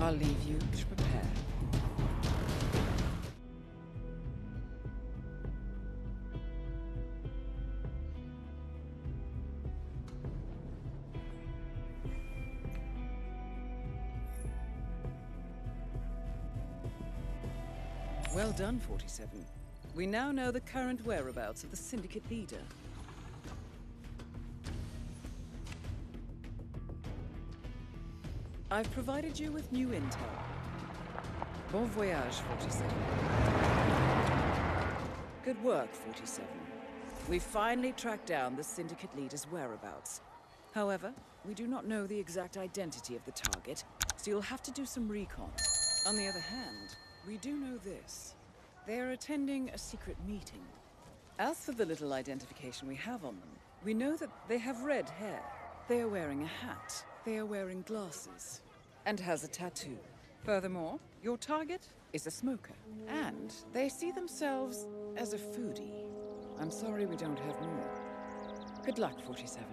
I'll leave you to prepare. Well done, 47. We now know the current whereabouts of the Syndicate leader. I've provided you with new intel. Bon voyage, 47. Good work, 47. We've finally tracked down the Syndicate leader's whereabouts. However, we do not know the exact identity of the target, so you'll have to do some recon. On the other hand, we do know this. They are attending a secret meeting. As for the little identification we have on them, we know that they have red hair. They are wearing a hat. They are wearing glasses. And has a tattoo. Furthermore, your target is a smoker. And they see themselves as a foodie. I'm sorry we don't have more. Good luck, 47.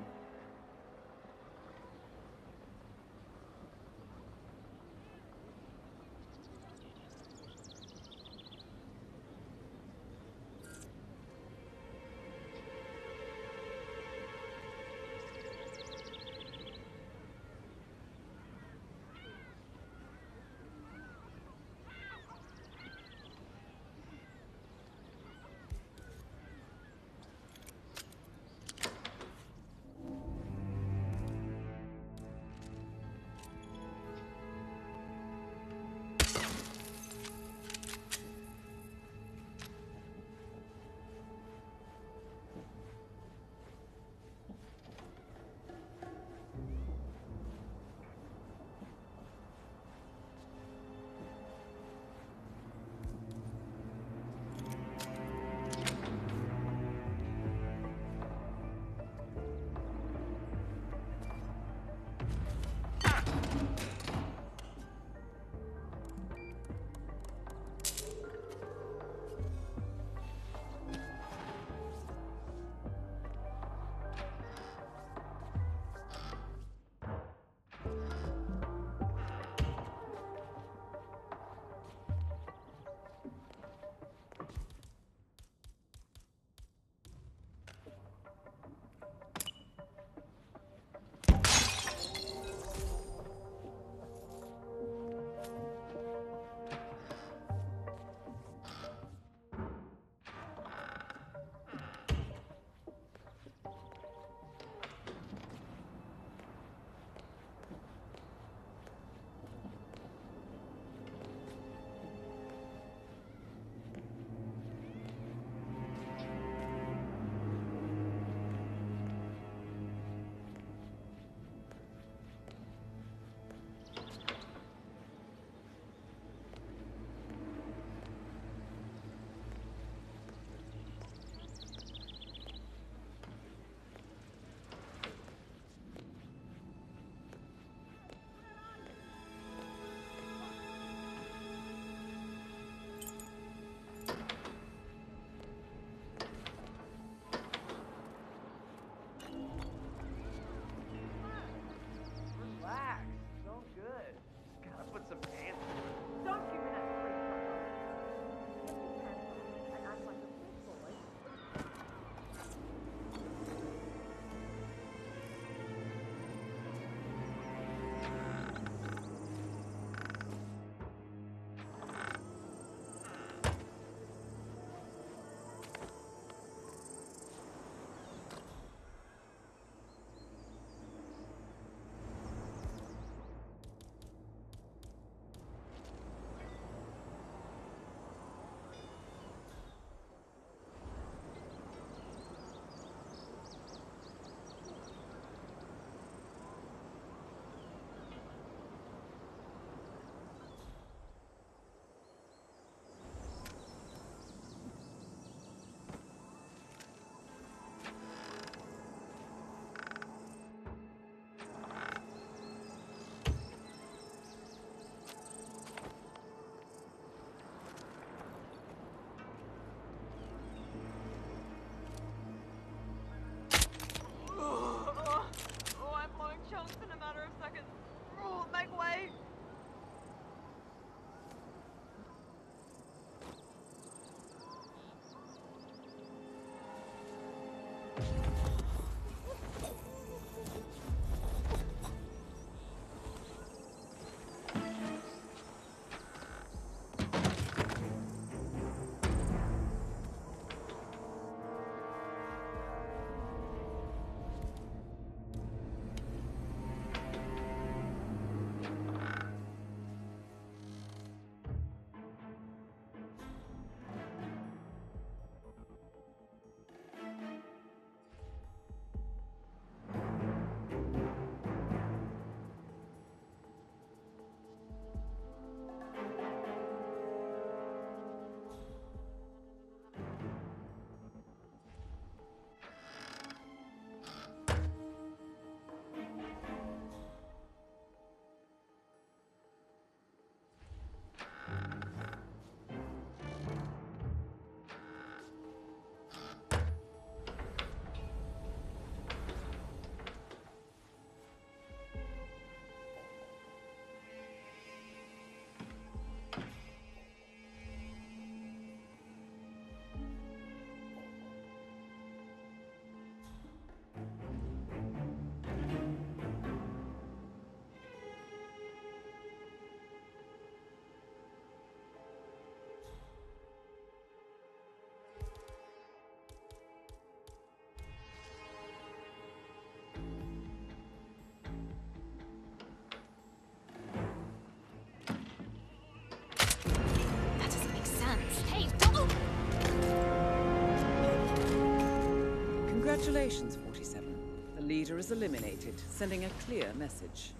Congratulations, 47. The leader is eliminated, sending a clear message.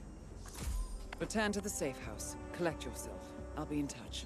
Return to the safe house. Collect yourself. I'll be in touch.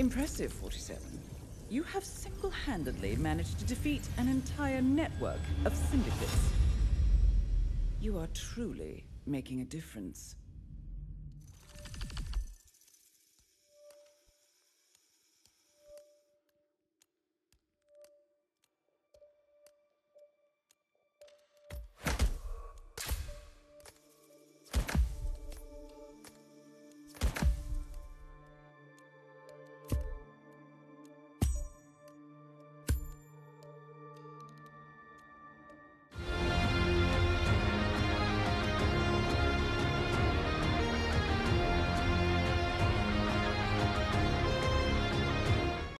Impressive, 47. You have single-handedly managed to defeat an entire network of syndicates. You are truly making a difference.